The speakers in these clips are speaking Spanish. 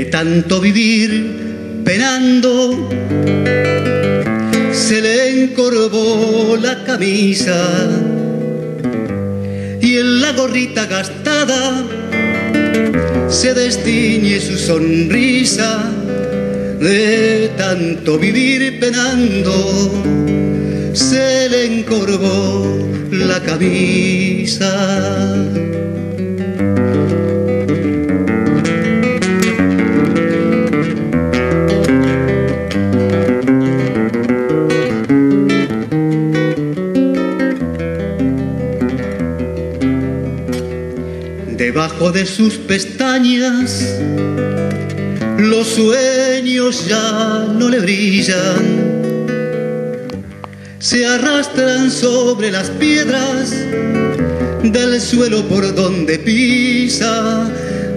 Tanto vivir penando, se le encorvó la camisa y en la gorrita gastada se destiñe su sonrisa de tanto vivir penando, se le encorvó la camisa. Debajo de sus pestañas los sueños ya no le brillan, se arrastran sobre las piedras del suelo por donde pisa.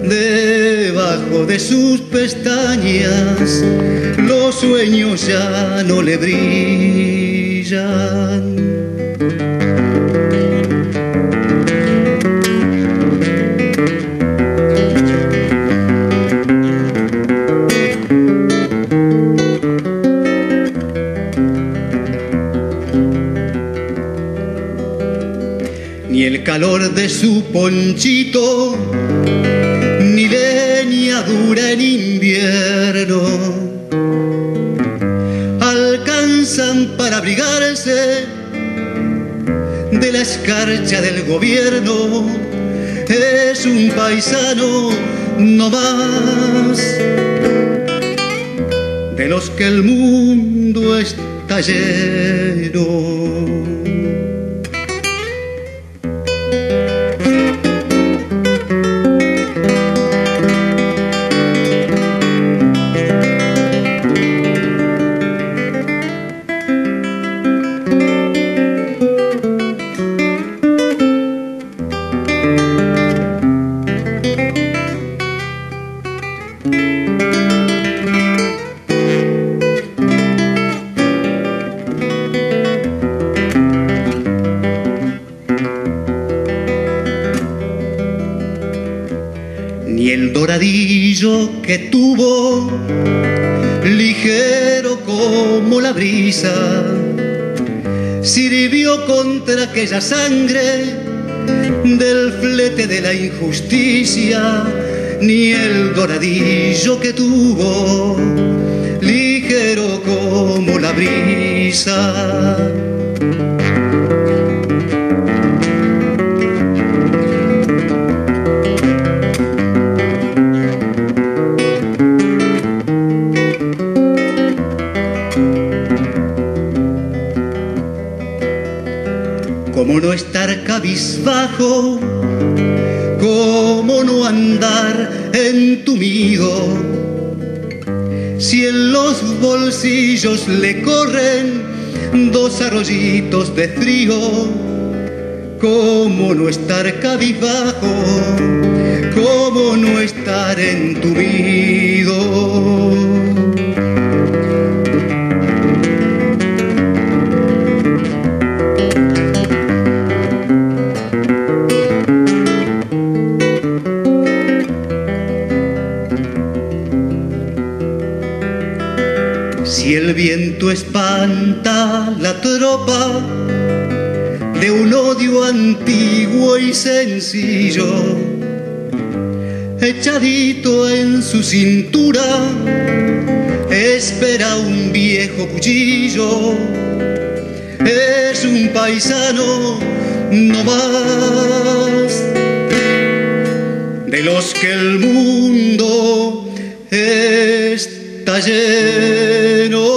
Debajo de sus pestañas los sueños ya no le brillan. Calor de su ponchito, ni leña dura en invierno. Alcanzan para abrigarse de la escarcha del gobierno. Es un paisano no más de los que el mundo está lleno. Que tuvo, ligero como la brisa, sirvió contra aquella sangre del flete de la injusticia, ni el doradillo que tuvo, ligero como la brisa no estar cabizbajo? ¿Cómo no andar entumido? Si en los bolsillos le corren dos arroyitos de frío, ¿cómo no estar cabizbajo? ¿Cómo no estar entumido? Espanta la tropa de un odio antiguo y sencillo, echadito en su cintura, espera un viejo cuchillo, es un paisano no más de los que el mundo está lleno.